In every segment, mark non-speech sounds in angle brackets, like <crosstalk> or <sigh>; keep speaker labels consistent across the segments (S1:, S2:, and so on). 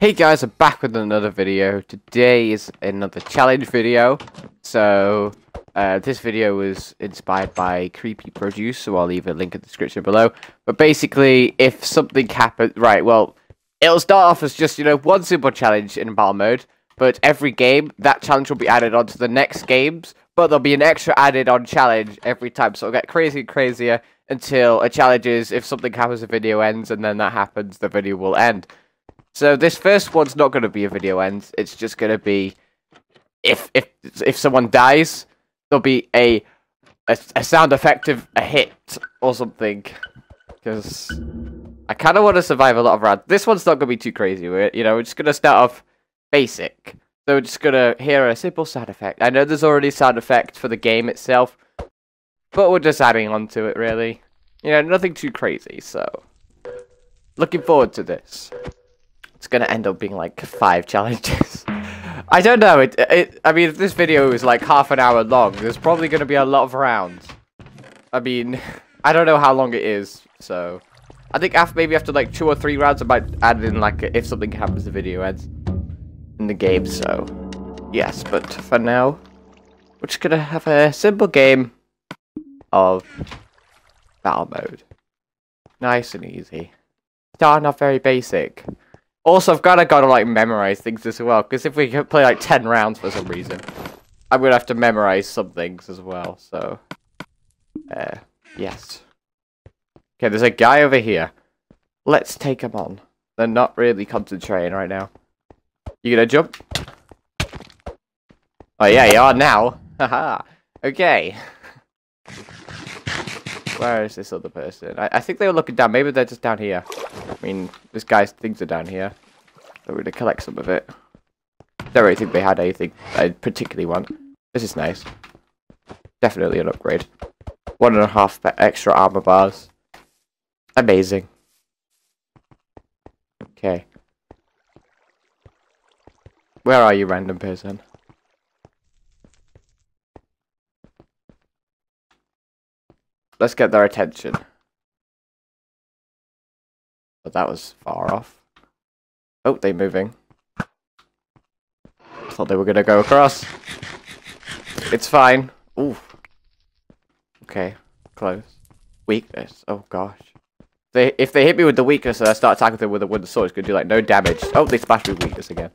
S1: Hey guys, I'm back with another video. Today is another challenge video. So, uh, this video was inspired by Creepy Produce, so I'll leave a link in the description below. But basically, if something happens... Right, well, it'll start off as just, you know, one simple challenge in battle mode. But every game, that challenge will be added on to the next games. But there'll be an extra added on challenge every time. So it'll get crazy and crazier until a challenge is if something happens, the video ends. And then that happens, the video will end. So this first one's not going to be a video end. It's just going to be if if if someone dies, there'll be a a, a sound effect of a hit or something. Because I kind of want to survive a lot of rounds. This one's not going to be too crazy. We're, you know, we're just going to start off basic. So we're just going to hear a simple sound effect. I know there's already sound effect for the game itself, but we're just adding on to it, really. You know, nothing too crazy, so... Looking forward to this. It's gonna end up being like five challenges. <laughs> I don't know. It, it. I mean, if this video is like half an hour long, there's probably gonna be a lot of rounds. I mean, <laughs> I don't know how long it is, so I think after maybe after like two or three rounds, I might add in like if something happens, the video ends in the game. So yes, but for now, we're just gonna have a simple game of battle mode. Nice and easy. Starting off very basic. Also, I've gotta gotta like memorize things as well, because if we play like 10 rounds for some reason, I'm gonna have to memorize some things as well, so... Uh, yes. Okay, there's a guy over here. Let's take him on. They're not really concentrating right now. You gonna jump? Oh yeah, you are now. <laughs> Haha. okay. <laughs> Where is this other person? I, I think they were looking down. Maybe they're just down here. I mean, this guy's things are down here. So we're going to collect some of it. Don't really think they had anything I particularly want. This is nice. Definitely an upgrade. One and a half extra armor bars. Amazing. Okay. Where are you, random person? Let's get their attention. But that was far off. Oh, they're moving. Thought they were gonna go across. It's fine. Ooh. Okay, close. Weakness. Oh gosh. They if they hit me with the weakness and I start attacking them with a wooden sword, it's gonna do like no damage. Oh, they smashed me with weakness again.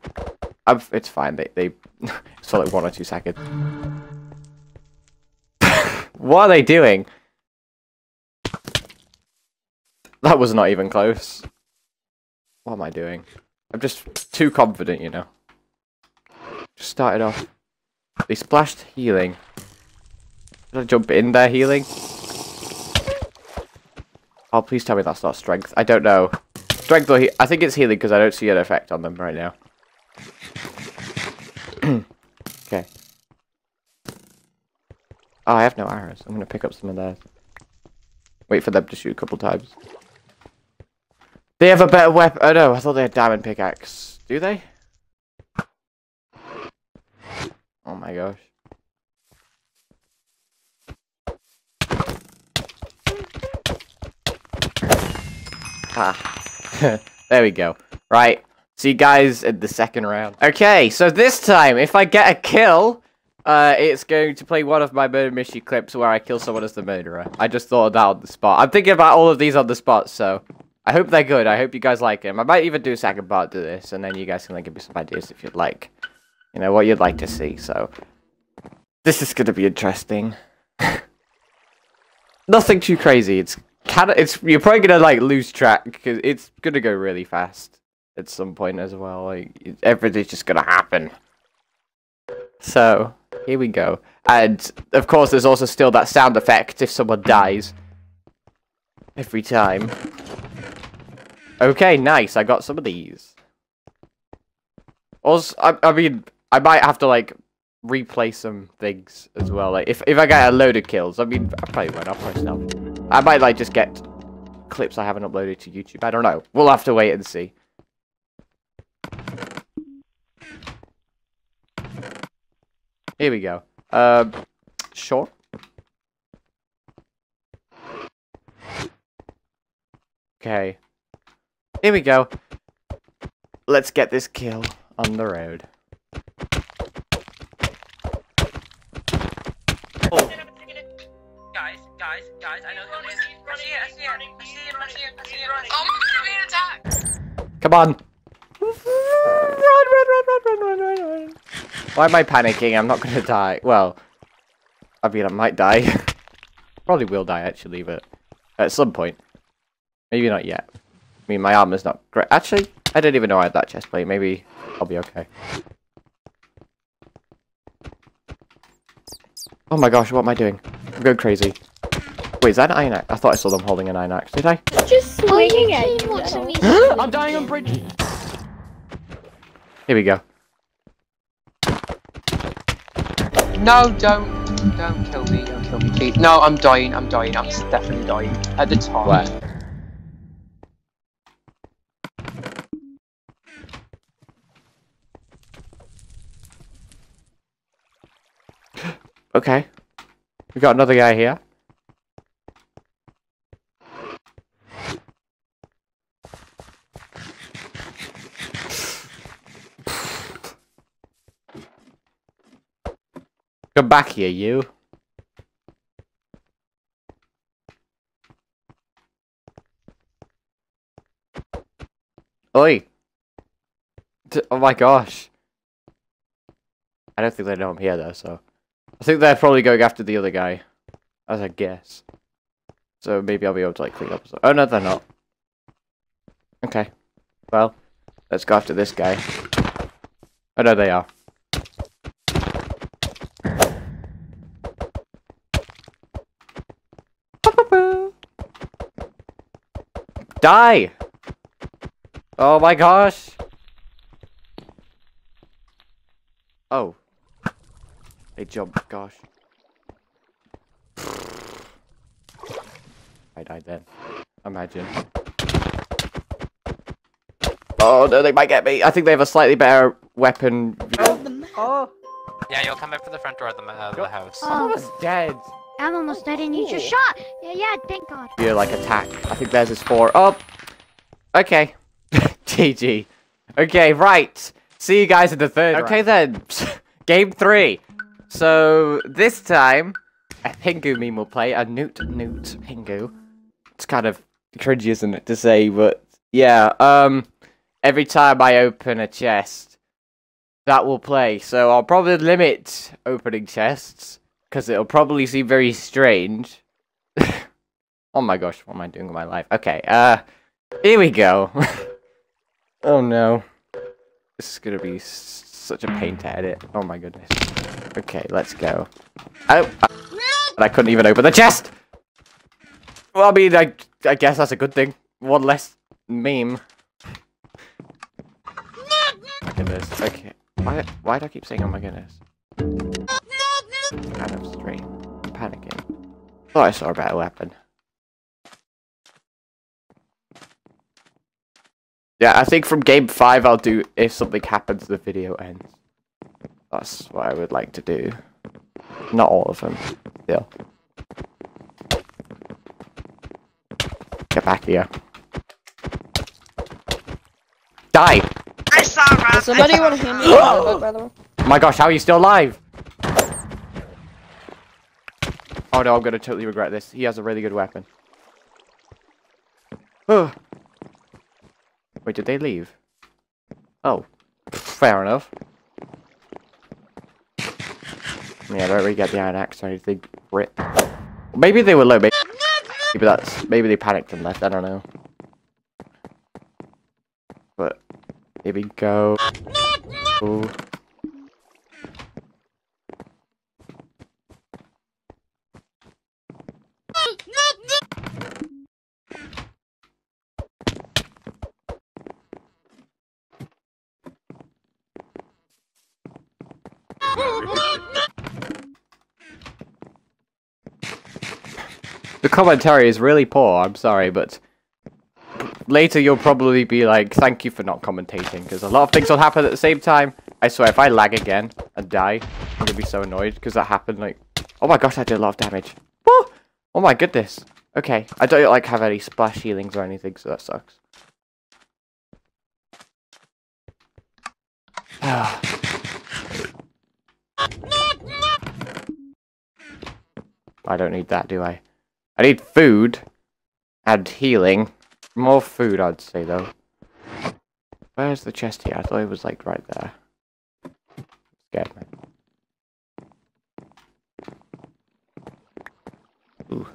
S1: I'm, it's fine. They they <laughs> it's like one or two seconds. <laughs> what are they doing? That was not even close. What am I doing? I'm just too confident, you know. Just started off. They splashed healing. Did I jump in there healing? Oh, please tell me that's not strength. I don't know. Strength or I think it's healing because I don't see an effect on them right now. <clears throat> okay. Oh, I have no arrows. I'm going to pick up some of theirs. Wait for them to shoot a couple times. They have a better weapon. Oh no, I thought they had diamond pickaxe. Do they? Oh my gosh. Ah. <laughs> there we go. Right. See you guys in the second round. Okay, so this time, if I get a kill, uh, it's going to play one of my murder mystery clips where I kill someone as the murderer. I just thought of that on the spot. I'm thinking about all of these on the spot, so... I hope they're good. I hope you guys like them. I might even do a second part to this, and then you guys can like, give me some ideas if you'd like. You know, what you'd like to see, so... This is to be interesting. <laughs> Nothing too crazy. It's kind of... It's, you're probably to, like, lose track, because it's to go really fast at some point as well. Like, everything's just to happen. So, here we go. And, of course, there's also still that sound effect if someone dies. Every time. Okay, nice. I got some of these. Also, I, I mean, I might have to, like, replay some things as well. Like, if, if I get a load of kills, I mean, I probably won't. I'll probably still... I might, like, just get clips I haven't uploaded to YouTube. I don't know. We'll have to wait and see. Here we go. Um, sure. Okay. Here we go. let's get this kill on the road.
S2: Oh. Guys, guys, guys, I know who it is. I see it, I see it, I see him, I see him, I see him.
S3: Oh my god, being attacked!
S1: Come on. Run, run, run, run, run, run, run, run. Why am I panicking? I'm not gonna die. Well, I mean, I might die. <laughs> Probably will die, actually, but at some point. Maybe not yet. I mean, my armor's not great. Actually, I didn't even know I had that chest plate. Maybe I'll be okay. Oh my gosh, what am I doing? I'm going crazy. Wait, is that an iron axe? I thought I saw them holding an iron axe. Did I?
S4: Just swinging at you.
S5: watching <gasps>
S1: I'm dying on bridge. Here we go.
S2: No, don't, don't kill me, don't kill me, please. No, I'm dying, I'm dying, I'm definitely dying. At the top.
S1: Where? Okay. We got another guy here. Come back here, you. Oi! Oh my gosh. I don't think they know I'm here though, so. I think they're probably going after the other guy. As a guess. So maybe I'll be able to like clean up. Oh no, they're not. Okay. Well, let's go after this guy. Oh no, they are. Die! Oh my gosh! Oh. They jumped, gosh. I died then. Imagine. Oh no, they might get me. I think they have a slightly better weapon. Oh,
S3: Yeah, you'll come back from the front door of the, uh, the house.
S5: Oh.
S1: I'm almost dead.
S5: I'm almost dead and you just shot. Yeah, yeah, thank God.
S1: Yeah, like attack. I think there's his four. Oh, okay. <laughs> GG. Okay, right. See you guys in the third. Okay then. Game three. So this time, a Pingu meme will play. A Noot Noot Pingu. It's kind of cringy, isn't it, to say, but yeah. Um, every time I open a chest, that will play. So I'll probably limit opening chests because it'll probably seem very strange. <laughs> oh my gosh, what am I doing with my life? Okay, uh, here we go. <laughs> oh no. This is gonna be such a pain to edit. Oh my goodness. Okay, let's go. Oh, uh, but I couldn't even open the chest! Well, I mean, I, I guess that's a good thing. One less meme. my goodness. Okay. Why, why do I keep saying oh my goodness? kind of straight. I'm panicking. Thought I saw a better weapon. Yeah, I think from game five I'll do if something happens the video ends. That's what I would like to do. Not all of them. Still. Get back here. Die!
S2: I saw
S4: Does somebody want to hand me a book, by the way?
S1: Oh <gasps> my gosh, how are you still alive? Oh no, I'm gonna totally regret this. He has a really good weapon. <sighs> Oh. Wait, did they leave? Oh. Fair enough. Yeah, I don't really get the iron axe or anything. Rip. Maybe they were low, maybe, maybe that's maybe they panicked and left, I don't know. But here we go. Ooh. The commentary is really poor, I'm sorry, but later you'll probably be like, thank you for not commentating, because a lot of things will happen at the same time. I swear, if I lag again and die, I'm gonna be so annoyed, because that happened, like, oh my gosh, I did a lot of damage. Woo! Oh my goodness. Okay, I don't, like, have any splash healings or anything, so that sucks. <sighs> <sighs> I don't need that, do I? I need food and healing. More food, I'd say, though. Where's the chest here? I thought it was, like, right there. Scared me. Ooh.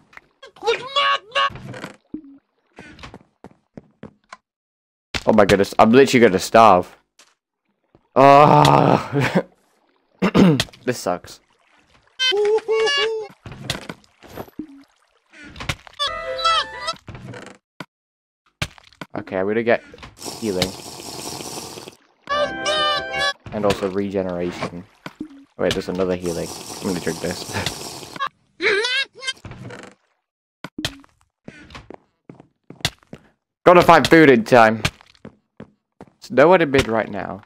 S1: Oh my goodness, I'm literally gonna starve. Oh, <coughs> this sucks. Okay, I'm gonna get healing. And also regeneration. Oh, wait, there's another healing. I'm gonna drink this. <laughs> Gotta find food in time. There's no one in mid right now.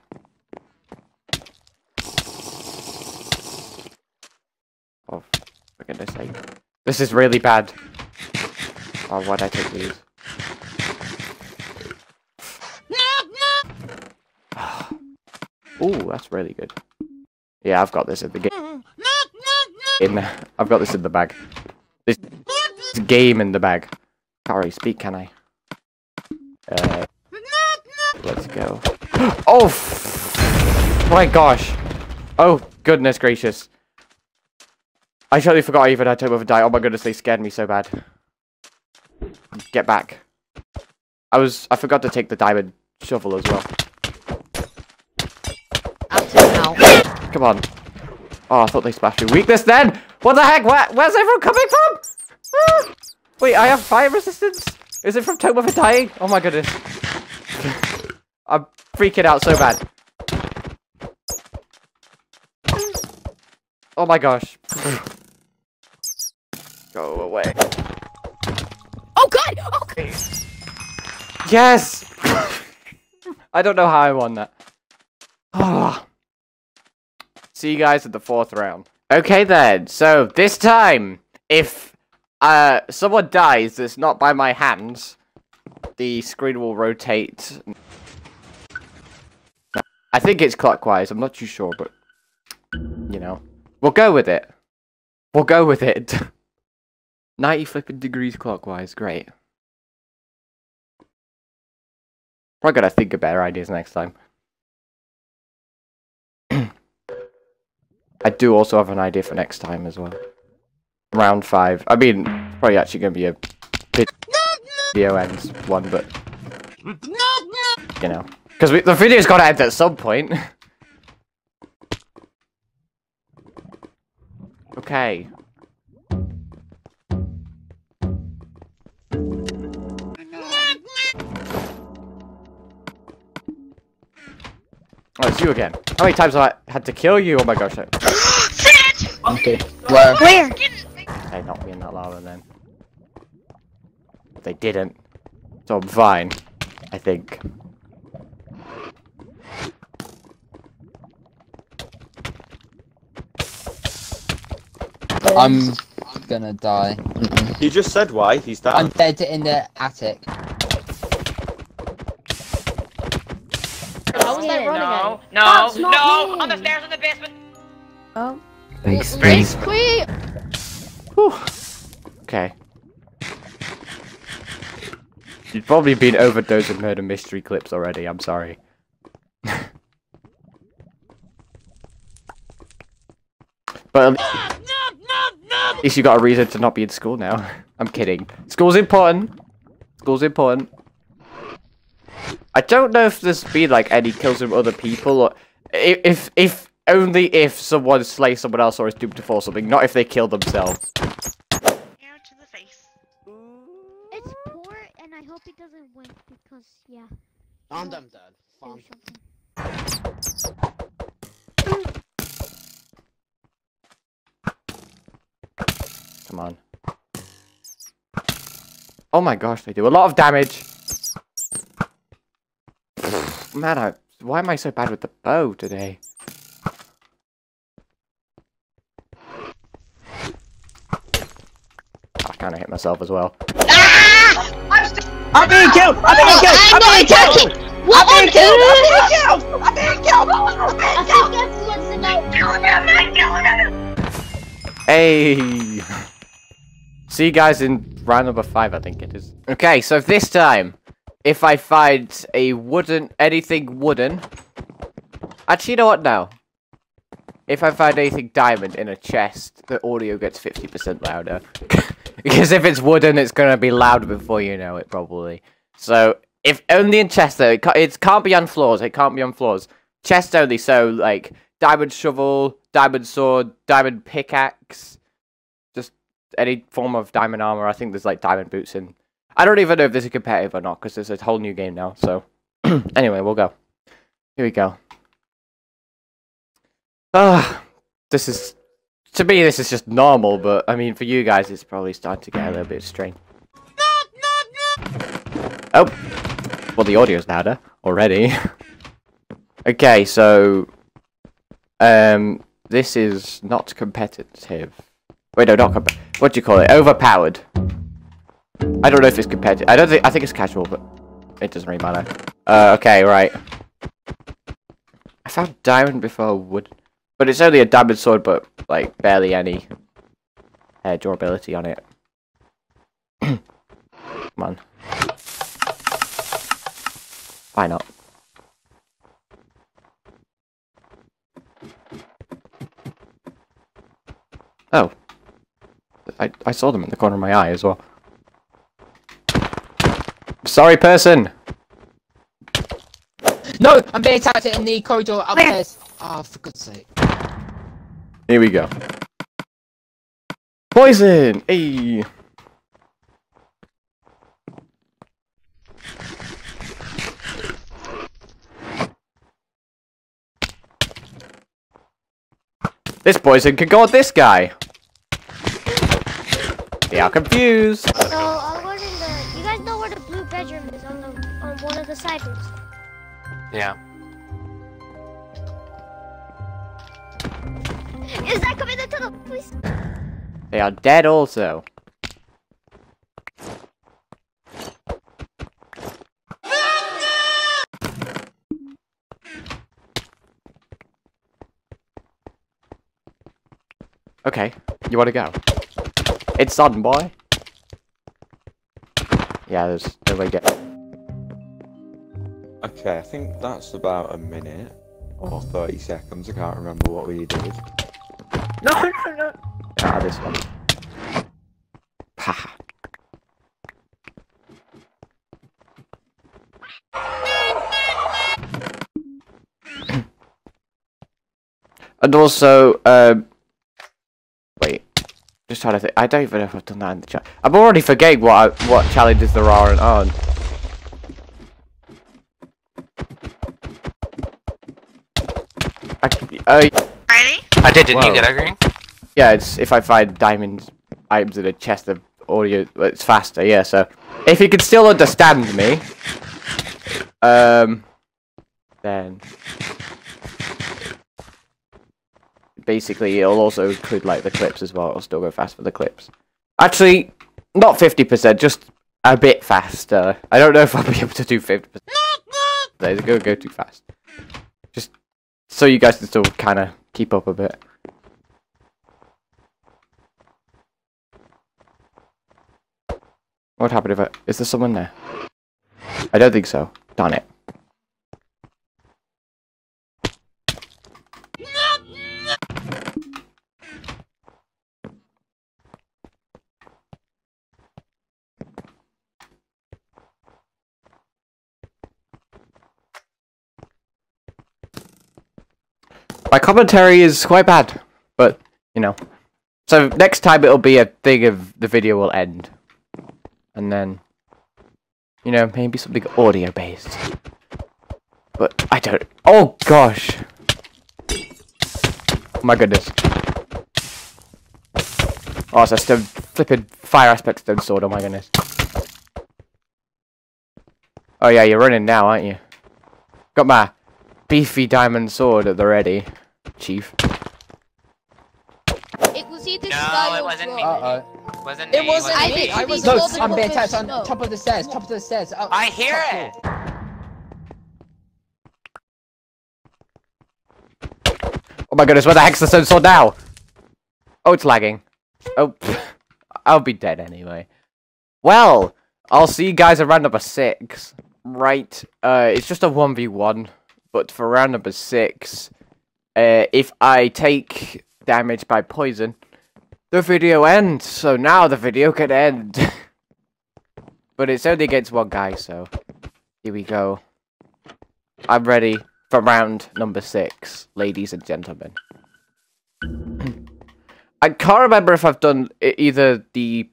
S1: Oh, for goodness sake. This is really bad. Oh, why'd I take these? Ooh, that's really good. Yeah, I've got this in the game. In, I've got this in the bag. This, this game in the bag. Can't really speak, can I? Uh, let's go. <gasps> Oh, my gosh. Oh, goodness gracious. I totally forgot I even had to over die. Oh my goodness, they scared me so bad. Get back. I was, I forgot to take the diamond shovel as well.
S4: That's it now.
S1: Come on. Oh, I thought they splashed me. Weakness then! What the heck? Where, where's everyone coming from? Ah! <gasps> Wait, I have fire resistance? Is it from Totem of Undying? Oh my goodness. <laughs> I'm freaking out so bad. Oh my gosh. <sighs> Go away.
S4: Oh god! Oh,
S1: Yes! <laughs> I don't know how I won that. <sighs> Ah. See you guys at the fourth round. Okay then, so this time, if uh, someone dies that's not by my hands, the screen will rotate. I think it's clockwise, I'm not too sure, but, you know. We'll go with it. We'll go with it. <laughs> 90 flipping degrees clockwise, great. Probably gotta think of better ideas next time. I do also have an idea for next time as well. Round five. I mean, probably actually gonna be a vid- video ends one, but you know, because the video's gotta end at some point. <laughs> okay. Oh, it's you again. How many times have I had to kill you? Oh my gosh. I-
S2: Okay. Where?
S5: Where?
S1: They knocked me in that lava then. They didn't. So I'm fine. I think.
S2: I'm gonna die.
S6: He just said why. He's
S2: dead.
S6: I'm
S2: dead in the attic.
S4: How was that run
S7: No,
S4: again?
S7: no, no!
S5: me.
S7: On the stairs in the basement!
S4: Oh.
S1: Thanks,
S4: Please, quick!
S1: Okay. You've probably been overdosed with murder mystery clips already, I'm sorry. <laughs> but um, at least you got a reason to not be in school now. <laughs> I'm kidding. School's important. School's important. I don't know if there's been like any kills with other people or i- if if only if someone slays someone else or is doomed to fall something, not if they kill themselves.
S7: Out to the face.
S5: It's poor, and I hope he doesn't win because, yeah,
S8: I'm done, Dad.
S5: do
S8: Fine.
S1: Come on. Oh my gosh, they do a lot of damage. Man, I, why am I so bad with the bow today? Kind of hit myself as well.
S6: I'm being killed! I'm being killed! I'm being killed!
S8: I'm being killed! I'm being killed! I'm being
S5: I
S8: killed!
S5: think everyone's about.
S1: Hey! See you guys in round number five, I think it is. Okay, so this time, if I find a wooden, anything wooden. Actually, you know what now? If I find anything diamond in a chest, the audio gets 50% louder. <laughs> because if it's wooden, it's gonna be loud before you know it, probably. So, if only in chest though, it, ca- it can't be on floors, it can't be on floors. Chest only, so, like, diamond shovel, diamond sword, diamond pickaxe, just any form of diamond armor. I think there's like diamond boots in. I don't even know if this is competitive or not because there's a whole new game now. So <clears throat> anyway, we'll go. Here we go. Ah, this is to me this is just normal, but I mean for you guys it's probably starting to get a little bit strange. Oh, well the audio's louder already. <laughs> okay, so um, this is not competitive. Wait, no, not comp- What do you call it? Overpowered. I don't know if it's competitive. I don't think. I think it's casual, but it doesn't really matter. Uh, okay, right. I found diamond before wood, but it's only a diamond sword, but like barely any uh, durability on it. <clears throat> Come on. Why not? Oh. I, I saw them in the corner of my eye as well. Sorry, person!
S8: No! I'm being attacked in the corridor upstairs. Oh, for God's sake.
S1: Here we go. Poison! Hey! This poison could go at this guy! They are confused!
S5: So I'll go in the. You guys know where the blue bedroom is on the on one of the side rooms.
S3: Yeah.
S5: Is that coming into the please?
S1: They are dead also. Okay, you wanna go? It's on, boy. Yeah, there's no way get.
S6: Okay, I think that's about a minute or 30 seconds. I can't remember what we did.
S1: No, no, no. Ah, this one. Ha. and also, um, wait, just trying to think. I don't even know if I've done that in the chat. I'm already forgetting what I, what challenges there are and aren't. I, uh,
S7: Ready?
S3: I did, didn't
S1: Whoa.
S3: you get a green?
S1: yeah, it's if I find diamond items in a chest of audio, it's faster. Yeah, so if you can still understand me, um, then basically it'll also include like the clips as well. It'll still go fast for the clips. Actually, not fifty percent, just a bit faster. I don't know if I'll be able to do fifty percent. It's gonna go too fast. Just so you guys can still kind of keep up a bit. What happened if I... Is there someone there? I don't think so. Darn it. My commentary is quite bad, but, you know. So next time it'll be a thing of the video will end. And then, you know, maybe something audio based. But I don't. Oh gosh. Oh my goodness. Oh, it's a stone, flipping fire aspect stone sword. Oh my goodness. Oh yeah, you're running now, aren't you? Got my beefy diamond sword at the ready, Chief?
S4: It was either
S3: no, it wasn't me.
S4: Uh
S8: -oh.
S3: Wasn't me.
S8: It wasn't
S4: I
S8: me. I was I'm being attacked on top of the stairs, top of the stairs. Oh,
S3: I hear it.
S1: Oh my goodness, where the heck's the stone sword now? Oh, it's lagging. Oh, <laughs> I'll be dead anyway. Well, I'll see you guys at round number six. Right, uh, it's just a 1v1, but for round number six, uh, if I take damage by poison, the video ends. So now the video can end. <laughs> but it's only against one guy, so here we go. I'm ready for round number six, ladies and gentlemen. <clears throat> I can't remember if I've done either the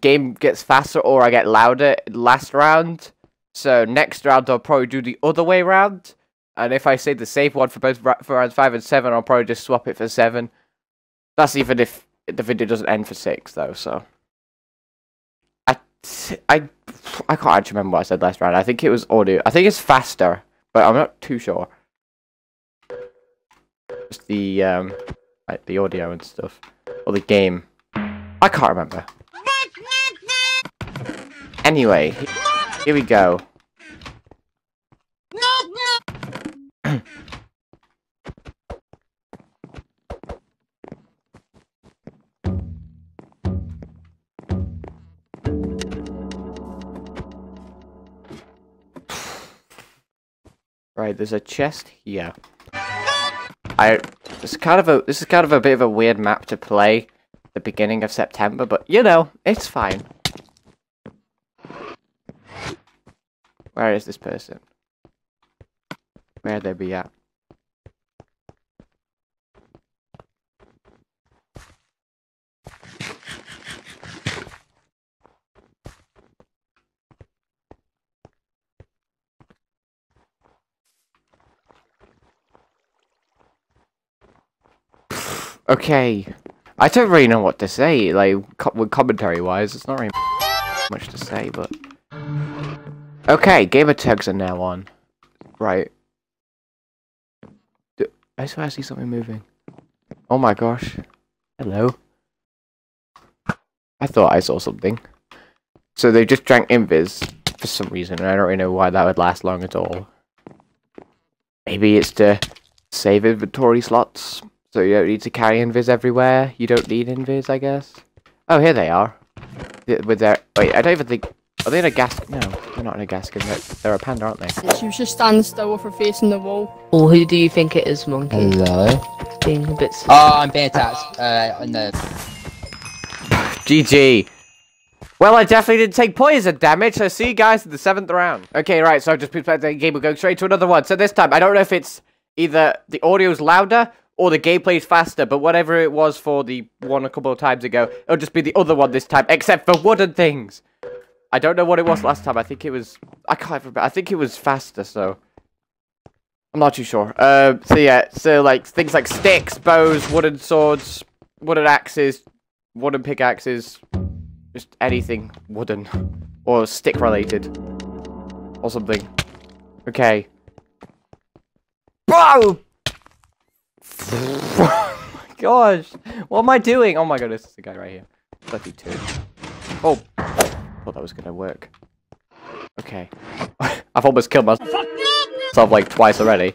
S1: game gets faster or I get louder last round. So next round I'll probably do the other way round. And if I say the save one for both ra- for rounds five and seven, I'll probably just swap it for seven. That's even if the video doesn't end for six, though. So I I I can't actually remember what I said last round. I think it was audio. I think it's faster, but I'm not too sure. Just the um like the audio and stuff or the game. I can't remember. Anyway, here we go. Right, there's a chest here. I this is kind of a this is kind of a bit of a weird map to play the beginning of September, but you know, it's fine. Where is this person? Where they be at? Okay. I don't really know what to say, like, co commentary-wise, it's not really much to say, but... Okay, gamer tags are now on. Right. I swear I see something moving. Oh my gosh. Hello. I thought I saw something. So they just drank Invis for some reason, and I don't really know why that would last long at all. Maybe it's to save inventory slots, so you don't need to carry Invis everywhere. You don't need Invis, I guess. Oh, here they are. With their... Wait, I don't even think... Are they in a gas... No, they're not in a gasket. They're, they're a panda, aren't they?
S4: She was just standing still with her face in the wall.
S9: Well, who do you think it is, Monkey?
S8: Hello.
S9: Being a bit. sus-
S8: Oh, I'm being attacked. Uh, in the. <laughs>
S1: GG. Well, I definitely didn't take poison damage, so see you guys in the seventh round. Okay, right, so I've just played the game, we're going straight to another one. So this time, I don't know if it's either the audio's louder or the gameplay's faster, but whatever it was for the one a couple of times ago, it'll just be the other one this time, except for wooden things. I don't know what it was last time, I think it was... I can't remember, I think it was faster, so... I'm not too sure. Uh, so yeah, so like, things like sticks, bows, wooden swords, wooden axes, wooden pickaxes, just anything wooden or stick related or something. Okay. Bro! Oh <laughs> my gosh! What am I doing? Oh my god, this is the guy right here. 32. Oh! Thought that was gonna work. Okay. <laughs> I've almost killed myself like twice already.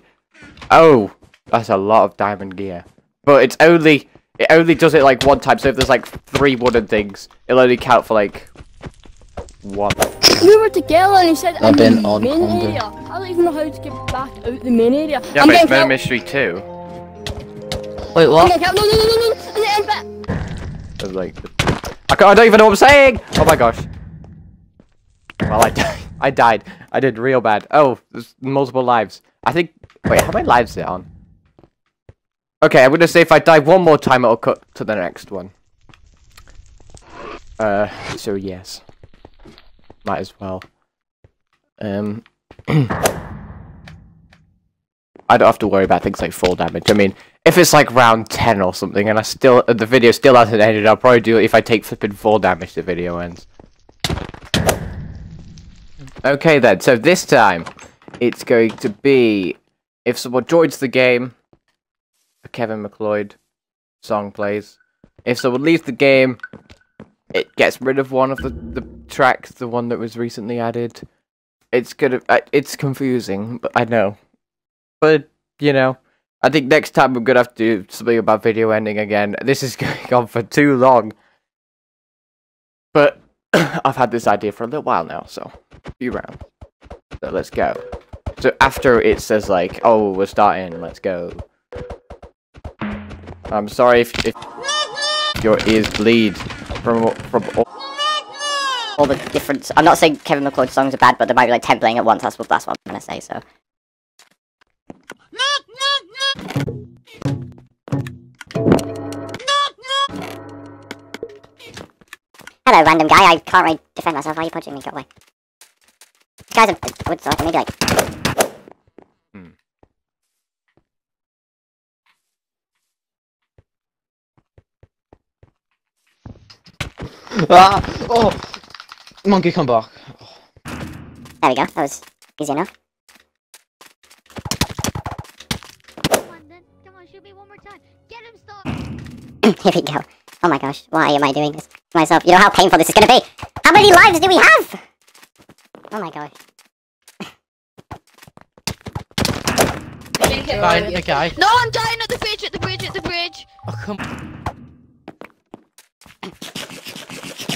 S1: Oh! That's a lot of diamond gear. But it's only it only does it like one time, so if there's like three wooden things, it'll only count for like one.
S4: We were together and he said
S8: I've
S4: in
S8: been
S4: the
S8: on
S4: main
S8: combo.
S4: area. I don't even know how to get back out the main area.
S1: Yeah,
S4: I'm
S1: but it's
S4: getting
S1: Murder
S4: killed.
S1: Mystery too.
S9: Wait, what?
S4: getting killed. No, no, no, no, no. In the end bit.
S1: It's like, I, ca- I don't even know what I'm saying. Oh my gosh. Well, I died. <laughs> I died. I did real bad. Oh, there's multiple lives. I think. Wait, how many lives is it on? Okay, I'm gonna say if I die one more time, it'll cut to the next one. Uh, so yes, might as well. Um, <clears throat> I don't have to worry about things like fall damage. I mean, if it's like round 10 or something and I still uh, the video still hasn't ended, I'll probably do it if I take flipping 4 damage the video ends. Okay then, so this time it's going to be if someone joins the game, a Kevin MacLeod song plays. If someone leaves the game, it gets rid of one of the, the tracks, the one that was recently added. It's gonna, uh, it's confusing, but I know. But, you know, I think next time we're gonna have to do something about video ending again. This is <laughs> going on for too long. But <clears throat> I've had this idea for a little while now, so be around. So let's go. So after it says like, oh, we're starting, let's go. I'm sorry if, if your ears bleed from from all
S10: all the different. I'm not saying Kevin MacLeod songs are bad, but there might be like ten playing at once. That's what that's what I'm gonna say. So. Hello, random guy. I can't really defend myself. Why are you punching me? Go away. This guy's a good sword. Maybe like.
S8: Ah! Oh! Monkey, come back.
S10: There we go. That was easy enough.
S5: Come on, then. Come on, shoot me one more time. Get him, Star. <clears throat>
S10: Here we go. Oh my gosh, why am I doing this to myself? You know how painful this is gonna be? How many lives do we have? Oh my gosh.
S8: Fine, the guy.
S5: No, I'm dying at the bridge, at the bridge, at the bridge.
S8: Oh, come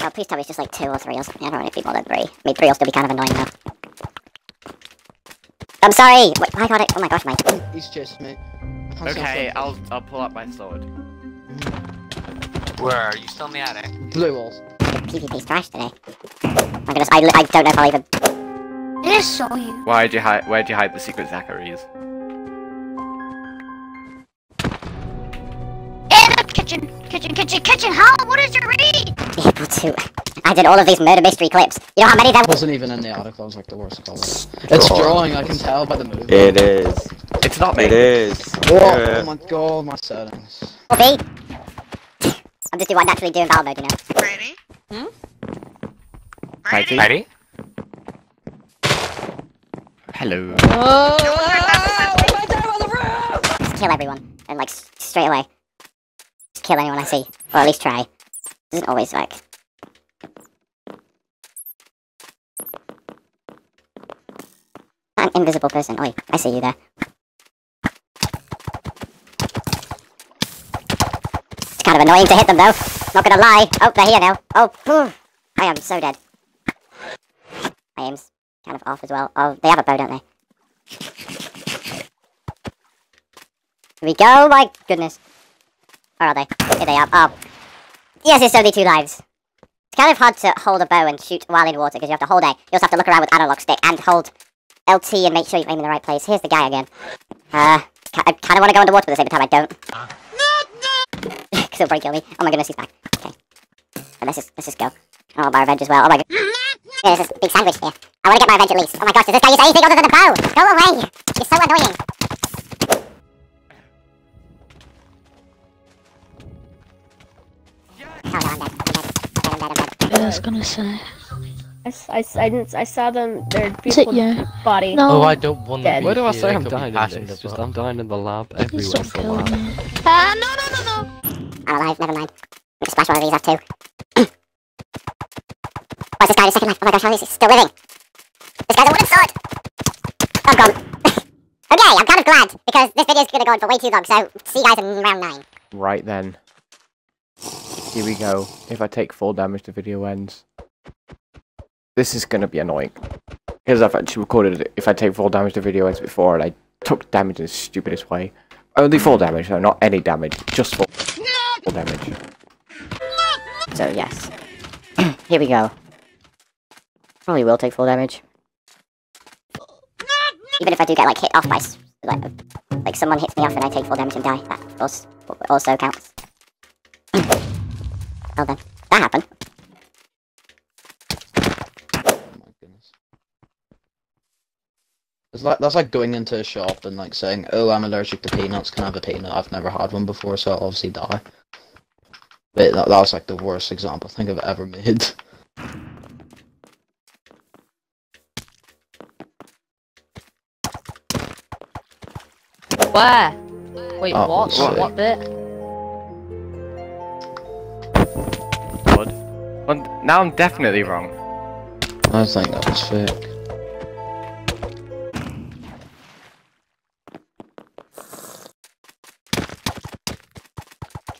S10: Oh, please tell me it's just like two or three or something. I don't want it to be more than three. I mean, three will still be kind of annoying though. I'm sorry! Wait, why can't it? Oh my gosh, mate.
S8: He's chasing me. I can't see
S1: Okay. I'll I'll pull out my sword.
S3: Where are you still in the attic? Eh?
S8: Blue walls.
S10: PvP's trash today. My goodness, I, li- I don't know if I'll even.
S5: I just saw you.
S1: Why'd you hide? Where'd you hide the secret Zachary's?
S5: In the kitchen, kitchen, kitchen, kitchen. How? What is your read?
S10: Be able to. I did all of these murder mystery clips. You know how many there
S8: Wasn't even in the attic. That was like the worst color. It's drawing. I can tell by the movie.
S6: It is.
S1: It's not me.
S6: It is.
S8: Oh,
S6: Yeah.
S8: oh my god, my settings.
S10: will be? I'm just doing what I naturally do in battle mode, you know.
S7: Ready?
S3: Hmm?
S7: Ready?
S3: Ready?
S1: Hello.
S10: Just kill everyone. And like, straight away. Just kill anyone I see. Or at least try. Doesn't always like. An invisible person. Oi, I see you there. Kind of annoying to hit them though. Not gonna lie. Oh, they're here now. Oh, phew. I am so dead. My aim's kind of off as well. Oh, they have a bow, don't they? Here we go, my goodness. Where are they? Here they are. Oh. Yes, it's only two lives. It's kind of hard to hold a bow and shoot while in water because you have to hold A. You also have to look around with analog stick and hold LT and make sure you aim in the right place. Here's the guy again. Uh, I kind of want to go underwater, but at the same time I don't. Because he'll probably kill me. Oh my goodness, he's back. Okay. So let's just, let's just go. I want my revenge as well. Oh my god. Yeah, there's this big sandwich here. I want to get my revenge at least. Oh my gosh, does this guy use anything other than a bow? Go away! You're so annoying. Oh no, I'm dead. I'm dead. I'm dead. I'm dead. I'm dead.
S5: I was gonna say.
S4: I, s- I, s- I didn't. I saw them. Their
S5: Is it
S4: beautiful
S5: you?
S4: body.
S5: No.
S8: Oh, I don't want
S4: Dead.
S8: to.
S11: Why do I say I'm dying in this? Just. I'm dying in the lab.
S5: Please <laughs>
S10: I'm never mind. I'm gonna splash one of these off too. <clears throat> Why is this guy in his second life? Oh my gosh, how is he still living? This guy's a wooden sword! Oh, I'm gone. <laughs> okay, I'm kind of glad, because this video's gonna go on for way too long, so see you guys in round 9.
S1: Right then. Here we go. If I take full damage, the video ends. This is gonna be annoying. Because I've actually recorded it. If I take full damage, the video ends before, and I took damage in the stupidest way. Only full damage, though, not any damage. Just full, full damage. So, yes. <clears throat> Here we go. Probably will take full damage.
S10: Even if I do get, like, hit off by, like, like someone hits me off and I take full damage and die, that also, also counts. <clears throat> well then, that happened.
S8: Oh my goodness. It's like that's like going into a shop and like saying, "Oh, I'm allergic to peanuts. Can I have a peanut? I've never had one before, so I'll obviously die." But that, that was like the worst example I think I've ever made. <laughs>
S9: Where? Wait,
S8: Oh,
S9: what? What, what bit?
S1: Blood. Well, now I'm definitely wrong.
S8: I think that was fake.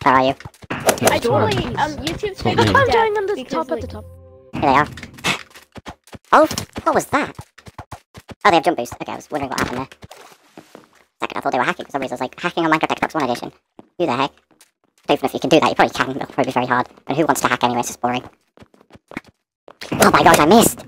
S10: Where are you?
S12: I totally um YouTube's
S13: What
S12: making
S13: name?
S14: I'm
S12: deaf
S14: dying on the
S12: because,
S14: top at the top.
S10: Here they are. Oh, what was that? Oh, they have jump boost. Okay, I was wondering what happened there. Second, I thought they were hacking for some reason. I was like, hacking on Minecraft Xbox One Edition. Who the heck? Don't even know if you can do that. You probably can. It'll probably be very hard. And who wants to hack anyway? It's just boring. Oh my gosh, I missed!